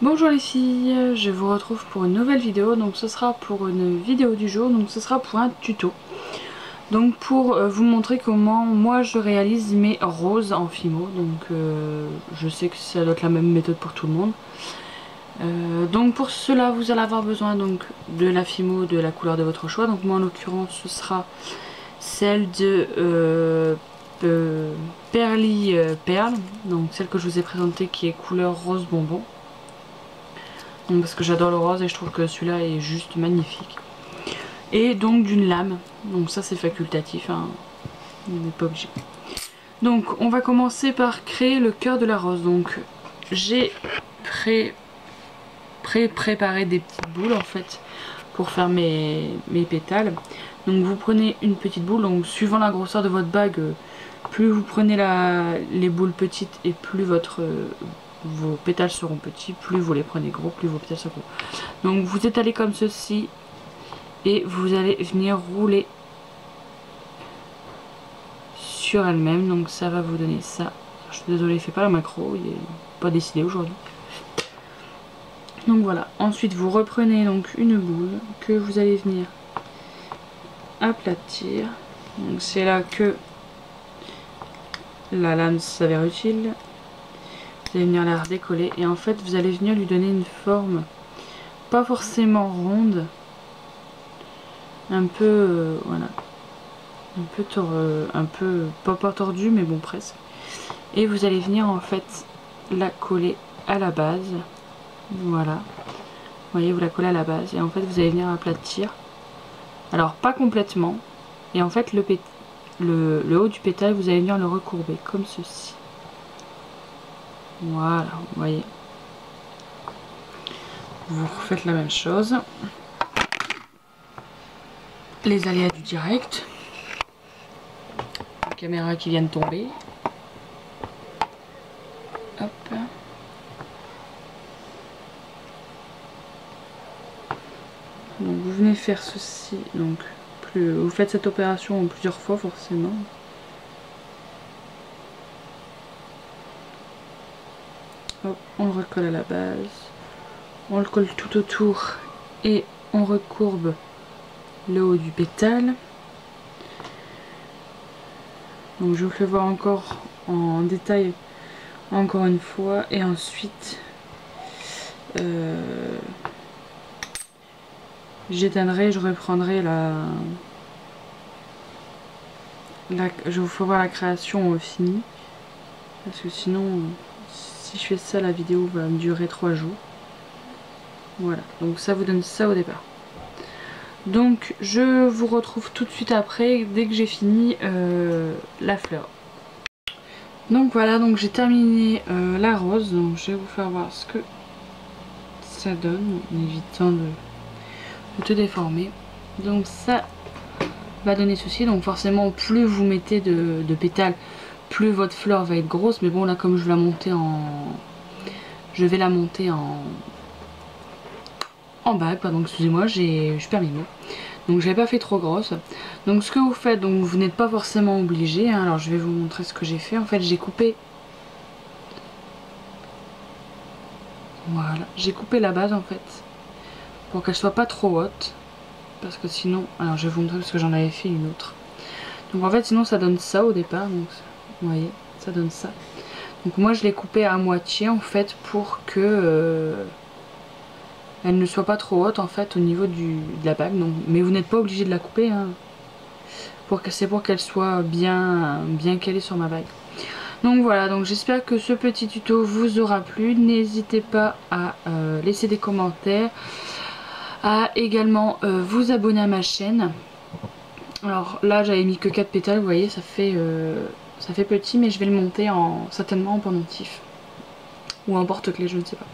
Bonjour les filles, je vous retrouve pour une nouvelle vidéo, donc ce sera pour une vidéo du jour, donc ce sera pour un tuto. Donc pour euh, vous montrer comment moi je réalise mes roses en fimo, donc euh, je sais que ça doit être la même méthode pour tout le monde. Euh, donc pour cela vous allez avoir besoin donc de la fimo de la couleur de votre choix, donc moi en l'occurrence ce sera celle de Perly Perle, donc celle que je vous ai présentée qui est couleur rose bonbon parce que j'adore le rose et je trouve que celui-là est juste magnifique. Et donc d'une lame, donc ça c'est facultatif, hein. on n'est pas obligé. Donc on va commencer par créer le cœur de la rose. Donc j'ai pré, pré préparé des petites boules en fait pour faire mes, mes pétales. Donc vous prenez une petite boule, donc suivant la grosseur de votre bague, plus vous prenez la, les boules petites et plus votre vos pétales seront petits, plus vous les prenez gros, plus vos pétales seront gros. Donc vous étalez comme ceci et vous allez venir rouler sur elle-même. Donc ça va vous donner ça. Je suis désolée, il fait pas la macro, il n'est pas décidé aujourd'hui. Donc voilà, ensuite vous reprenez donc une boule que vous allez venir aplatir. Donc c'est là que la lame s'avère utile. Vous allez venir la redécoller et en fait vous allez venir lui donner une forme pas forcément ronde, un peu, euh, voilà, un peu, euh, un peu, pas, pas tordu mais bon presque. Et vous allez venir en fait la coller à la base, voilà. Vous voyez, vous la collez à la base et en fait vous allez venir aplatir. Alors pas complètement. Et en fait le, le, le haut du pétale vous allez venir le recourber comme ceci. Voilà, vous voyez. Vous refaites la même chose. Les aléas du direct. La caméra qui vient de tomber. Hop. Donc vous venez faire ceci. Donc plus, vous faites cette opération plusieurs fois forcément. On le recolle à la base, on le colle tout autour et on recourbe le haut du pétale. Donc je vous fais voir encore en détail encore une fois. Et ensuite euh, j'éteindrai, je reprendrai la, la, je vous fais voir la création finie parce que sinon si je fais ça, la vidéo va me durer 3 jours. Voilà, donc ça vous donne ça au départ. Donc je vous retrouve tout de suite après, dès que j'ai fini euh, la fleur. Donc voilà, donc j'ai terminé euh, la rose, donc je vais vous faire voir ce que ça donne, en évitant de, te déformer. Donc ça va donner ceci, donc forcément plus vous mettez de pétales, plus votre fleur va être grosse. Mais bon, là, comme je vais la monter en... Je vais la monter en... En bague, pardon, excusez-moi, j'ai... perds mes mots. Donc, je l'ai pas fait trop grosse. Donc, ce que vous faites, donc vous n'êtes pas forcément obligé. Hein. alors, je vais vous montrer ce que j'ai fait. En fait, j'ai coupé... Voilà, j'ai coupé la base, en fait. Pour qu'elle soit pas trop haute. Parce que sinon... Alors, je vais vous montrer parce que j'en avais fait une autre. Donc, en fait, sinon, ça donne ça au départ. Vous voyez, ça donne ça. Donc moi je l'ai coupé à moitié en fait pour que euh, elle ne soit pas trop haute en fait au niveau du, de la bague. Donc, mais vous n'êtes pas obligé de la couper. Hein, pour C'est pour qu'elle soit bien, bien calée sur ma bague. Donc voilà, donc j'espère que ce petit tuto vous aura plu. N'hésitez pas à euh, laisser des commentaires, à également euh, vous abonner à ma chaîne. Alors là j'avais mis que 4 pétales, vous voyez, ça fait ça fait petit mais je vais le monter en certainement en pendentif. Ou en porte-clés, je ne sais pas.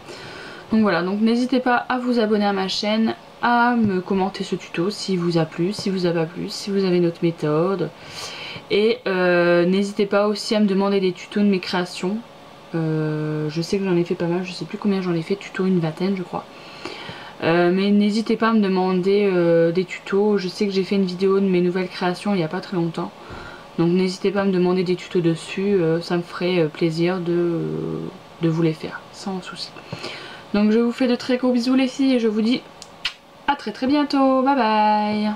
Donc voilà, donc n'hésitez pas à vous abonner à ma chaîne, à me commenter ce tuto si vous a plu, si vous a pas plu, si vous avez une autre méthode. Et euh, n'hésitez pas aussi à me demander des tutos de mes créations. Euh, je sais que j'en ai fait pas mal, je sais plus combien j'en ai fait, tuto une vingtaine je crois. Euh, mais n'hésitez pas à me demander des tutos, je sais que j'ai fait une vidéo de mes nouvelles créations il n'y a pas très longtemps. Donc n'hésitez pas à me demander des tutos dessus, euh, ça me ferait euh, plaisir de, de, vous les faire, sans souci. Donc je vous fais de très gros bisous les filles et je vous dis à très très bientôt. Bye bye